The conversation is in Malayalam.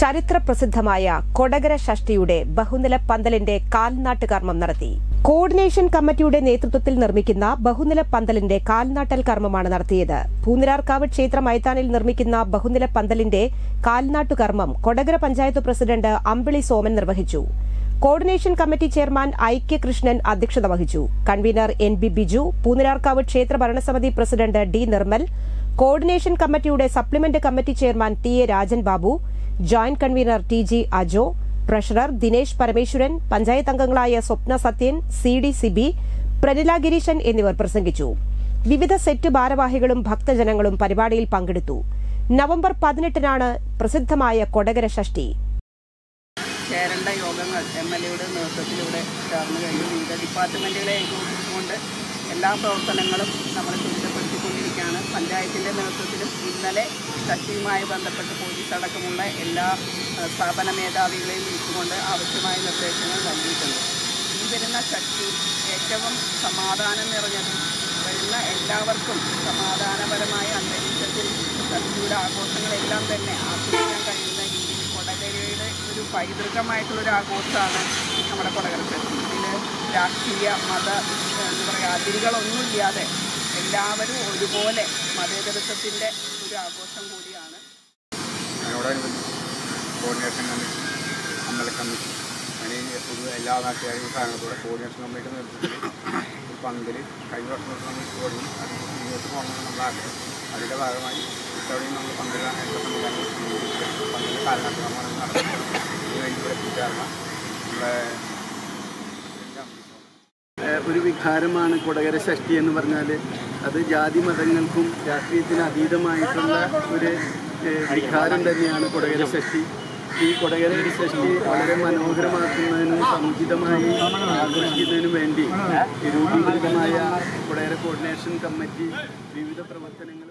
ചരിത്ര പ്രസിദ്ധമായ കൊടകര ഷഷ്ടിയുടെ ബഹുനില പന്തലിന്റെ കാൽനാട്ട് കർമ്മം നടത്തി കോർഡിനേഷൻ കമ്മിറ്റിയുടെ നേതൃത്വത്തിൽ നിർമ്മിക്കുന്ന ബഹുനില പന്തലിന്റെ കാൽനാട്ടൽ കർമ്മമാണ് നടത്തിയത്. പൂനിരാർക്കാവ് ക്ഷേത്ര മൈതാനിൽ നിർമ്മിക്കുന്ന ബഹുനില പന്തലിന്റെ കാൽനാട്ടു കർമ്മം കൊടകര പഞ്ചായത്ത് പ്രസിഡന്റ് അമ്പിളി സോമൻ നിർവഹിച്ചു. Coordination committee chairman I K Krishnan അധ്യക്ഷത വഹിച്ചു. കൺവീനർ എൻ ബി ബിജു പൂനരാർക്കാവ് ക്ഷേത്ര ഭരണസമിതി പ്രസിഡന്റ് ഡി നിർമ്മൽ കോർഡിനേഷൻ കമ്മിറ്റിയുടെ supplement committee chairman T A Rajan Babu joint convener T G Ajo treasurer Dinesh Parameswaran panchayat അംഗങ്ങളായ സ്വപ്ന സത്യൻ സി ഡി സിബി പ്രനില ഗിരീശൻ എന്നിവർ പ്രസംഗിച്ചു. വിവിധ സെറ്റ് ഭാരവാഹികളും ഭക്തജനങ്ങളും പരിപാടിയിൽ പങ്കെടുത്തു. നവംബർ പതിനെട്ടിനാണ് പ്രസിദ്ധമായ കൊടകര ഷഷ്ടി. ചേരേണ്ട യോഗങ്ങൾ എം എൽ എയുടെ നേതൃത്വത്തിലൂടെ ചേർന്ന് കഴിഞ്ഞു. വിവിധ ഡിപ്പാർട്ട്മെന്റുകളെ ഏകോപിപ്പിച്ചുകൊണ്ട് എല്ലാ പ്രവർത്തനങ്ങളും നമ്മൾ ത്വരിതപ്പെടുത്തിക്കൊണ്ടിരിക്കുകയാണ് പഞ്ചായത്തിന്റെ നേതൃത്വത്തിലും ഇന്നലെ ശക്തിയുമായി ബന്ധപ്പെട്ട് പോലീസ് അടക്കമുള്ള എല്ലാ സ്ഥാപന മേധാവികളെയും വിളിച്ചുകൊണ്ട് ആവശ്യമായ നിർദ്ദേശങ്ങൾ നൽകിയിട്ടുണ്ട്. ഈ വരുന്ന ശക്തി ഏറ്റവും സമാധാനം നിറഞ്ഞതും വരുന്ന എല്ലാവർക്കും സമാധാനപരമായ അന്തരീക്ഷത്തിൽ ശക്തിയുടെ ആഘോഷങ്ങളെല്ലാം തന്നെ ആസ്വദിക്കാൻ ഒരു പൈതൃകമായിട്ടുള്ളൊരു ആഘോഷമാണ് നമ്മുടെ കൊടകര ഇതിൽ രാഷ്ട്രീയ മത എന്താ പറയുക അതിരുകളൊന്നുമില്ലാതെ എല്ലാവരും ഒരുപോലെ മതേതരത്വത്തിന്റെ ഒരു ആഘോഷം കൂടിയാണ്. കോർഡിനേഷൻ കമ്മിറ്റി അമ്പല കമ്മിറ്റി അങ്ങനെ പൊതുവെ എല്ലാ നാട്ടുകാരും സാധനത്തോടെ കോർഡിനേഷൻ കമ്മിറ്റിയുടെ നേതൃത്വത്തിൽ ഒരു പന്തൽ കഴിഞ്ഞ വർഷം നമ്മൾ തുടങ്ങി അത് മുന്നോട്ട് പോകണമെന്ന് നമ്മൾ ആഗ്രഹം അതിന്റെ ഭാഗമായി ഇത്തവണയും നമ്മൾ സംവിധാനങ്ങൾ ഒരു വികാരമാണ് കൊടകര ഷഷ്ടി എന്ന് പറഞ്ഞാൽ അത് ജാതി മതങ്ങൾക്കും രാഷ്ട്രീയത്തിന് അതീതമായിട്ടുള്ള ഒരു വികാരം തന്നെയാണ് കൊടകര ഷഷ്ടി. ഈ കൊടകര ഷഷ്ടി വളരെ മനോഹരമാക്കുന്നതിനും സമുചിതമായി ആഘോഷിക്കുന്നതിനും വേണ്ടി രൂപീകൃതമായ കൊടകര കോർഡിനേഷൻ കമ്മിറ്റി വിവിധ പ്രവർത്തനങ്ങൾ